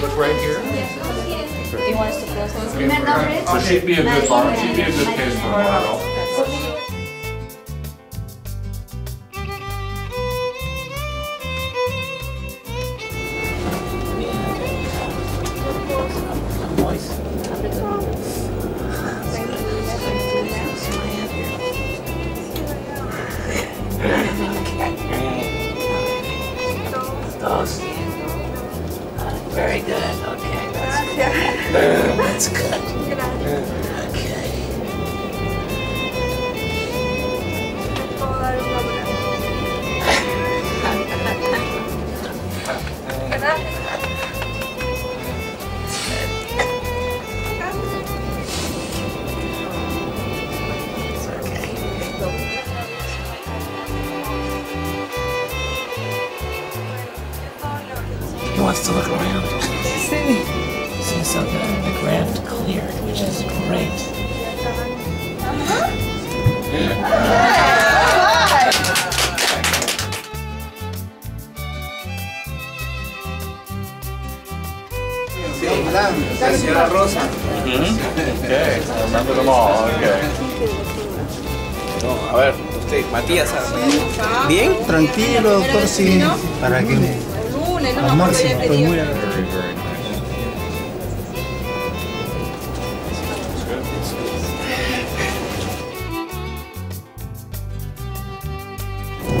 Look right here. Do you want us to close those? So she'd be a good bar, she'd be a good case for a model. Those. Very good. Okay, that's good. That's good. Wants to look around. See. See, so the, the graft cleared, which is great. La señora Rosa. Okay, remember them all. Okay. A ver, usted, Matías. ¿Bien? Tranquilo, doctor, sí, para que al máximo, estoy muy Very, very nice.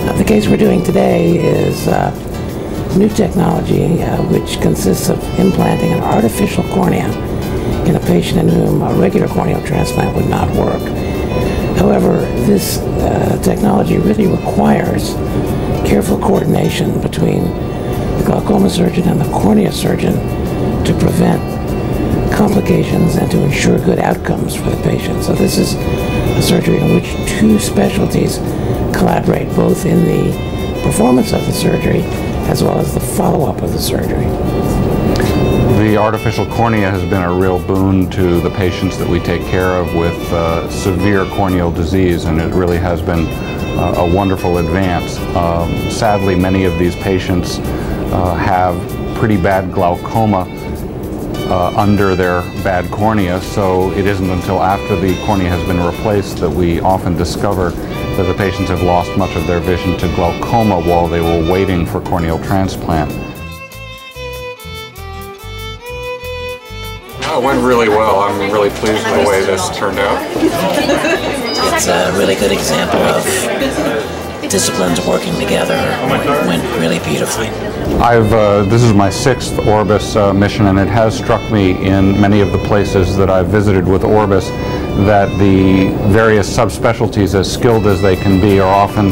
Uh, The case we're doing today is uh, new technology uh, which consists of implanting an artificial cornea in a patient in whom a regular corneal transplant would not work. However, this uh, technology really requires careful coordination between the glaucoma surgeon and the cornea surgeon to prevent complications and to ensure good outcomes for the patient. So this is a surgery in which two specialties collaborate, both in the performance of the surgery as well as the follow-up of the surgery. The artificial cornea has been a real boon to the patients that we take care of with uh, severe corneal disease, and it really has been uh, a wonderful advance. Um, sadly, many of these patients uh, have pretty bad glaucoma uh, under their bad cornea, so it isn't until after the cornea has been replaced that we often discover that the patients have lost much of their vision to glaucoma while they were waiting for corneal transplant. No, it went really well. I'm really pleased with the way this turned out. It's a really good example of disciplines working together. Went really beautifully. I've uh, this is my sixth Orbis uh, mission, and it has struck me in many of the places that I've visited with Orbis that the various subspecialties, as skilled as they can be, are often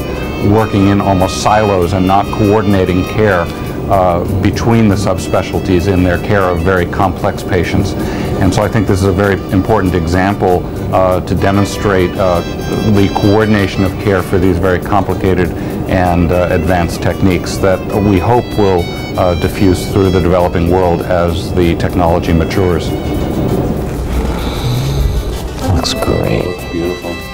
working in almost silos and not coordinating care uh, between the subspecialties in their care of very complex patients. And so I think this is a very important example uh, to demonstrate uh, the coordination of care for these very complicated and uh, advanced techniques that we hope will uh, diffuse through the developing world as the technology matures. Looks great. Beautiful.